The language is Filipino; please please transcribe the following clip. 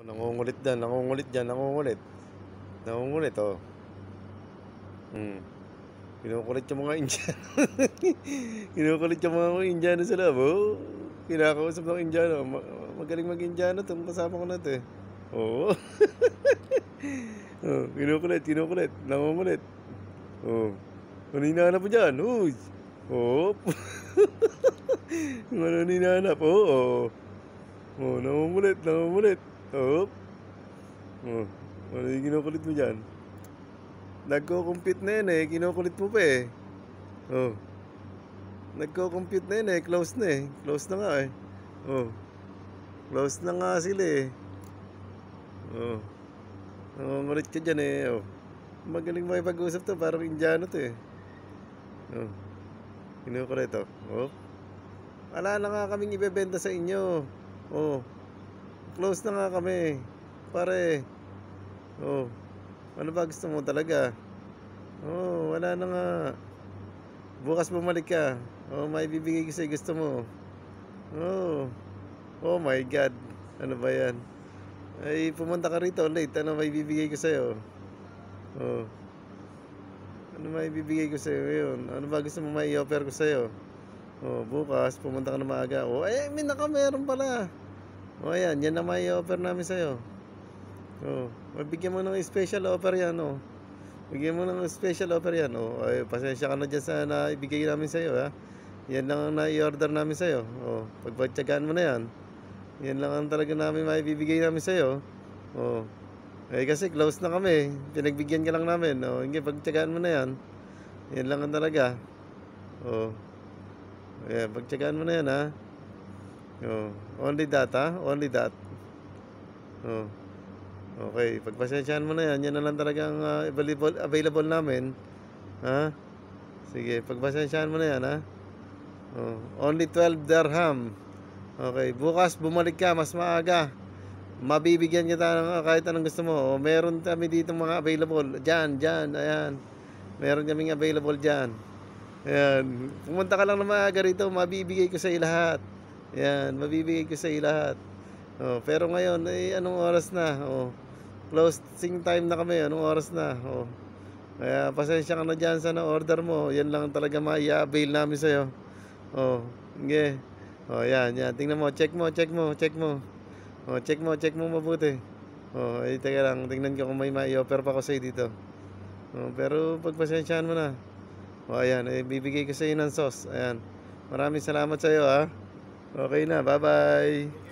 Nangungulit dyan, nangungulit dyan, nangungulit. Nangungulit, oh. Hmm. Kinukulit yung mga Indiano. Kinukulit yung mga Indiano sa loob, oh. Kinakausap ng Indiano. Ma- magaling mag-Indiano itong kasama ko na eh. Oo. oh, kinukulit, kinukulit. Nangungulit. Oh. Ano hinahanap mo dyan? Uy! Oh. ano hinahanap? Oo. Oh, oh. oh, nangungulit, nangungulit. Oh. Oh. Ano yung kinukulit mo dyan? Nagko-compute na yun eh. Kinukulit mo pa eh. Oh. Nagko-compute na yun eh. Close na eh. Close na nga eh. Oh. Close na nga sila eh. Oh. Nangungulit ka dyan eh. Oh. Magaling makipag-usap to. Parang Indiano to eh. Oh. Kinukulit oh. Oh. Wala na nga kaming ibebenta sa inyo. Oh. Close na nga kami. Pare. Oh. Ano ba gusto mo talaga? Oh, wala na nga. Bukas bumalik ka. Oh, may bibigay ko sa'yo gusto mo. Oh. Oh my God. Ano ba yan? Ay, pumunta ka rito late. Ano may bibigay ko sa'yo? Oh. Ano may bibigay ko sa'yo ngayon? Ano ba gusto mo may offer ko sa'yo? Oh, bukas pumunta ka na maaga. Oh, ay, may naka meron pala. Oh, ayan. Yan na may offer namin sa'yo. Oh, mabigyan mo ng special offer yan, oh. Bigyan mo ng special offer yan, oh. Ay, pasensya ka na dyan sa naibigay namin sa'yo, ha. Yan lang ang na-order namin sa'yo. Oh, pagpagtsagaan mo na yan. Yan lang ang talaga namin maibibigay namin sa'yo. Oh. Eh, kasi close na kami. Pinagbigyan ka lang namin. Oh, hindi, pagtsagaan mo na yan. Yan lang ang talaga. Oh. Ayan, pagtsagaan mo na yan, ha. Oh, only that, ha? Only that. Oh. Okay, pagpasensyahan mo na yan, yan na lang talagang uh, available, available namin. Ha? Sige, pagpasensyahan mo na yan, ha? Oh, only 12 dirham. Okay, bukas bumalik ka, mas maaga. Mabibigyan kita ng uh, kahit anong gusto mo. O, meron kami dito mga available. Diyan, diyan, ayan. Meron kaming available diyan. Ayan. Pumunta ka lang na maaga rito, mabibigay ko sa lahat. Ayan, mabibigay ko sa iyo lahat. Oh, pero ngayon, eh, anong oras na? Oh, closing time na kami. Anong oras na? Oh. Kaya pasensya ka na dyan sa na-order mo. Yan lang talaga ma-avail namin sa'yo. Oh, okay. Oh, yan, yan. Tingnan mo, check mo, check mo, check mo. Oh, check mo, check mo mabuti. Oh, ay, teka lang. Tingnan ko kung may ma-offer pa ko sa'yo dito. Oh, pero pagpasensyahan mo na. Oh, ayan. Eh, bibigay ko sa'yo ng sauce. Ayan. Maraming salamat sa'yo, ha. Okay na. Bye-bye.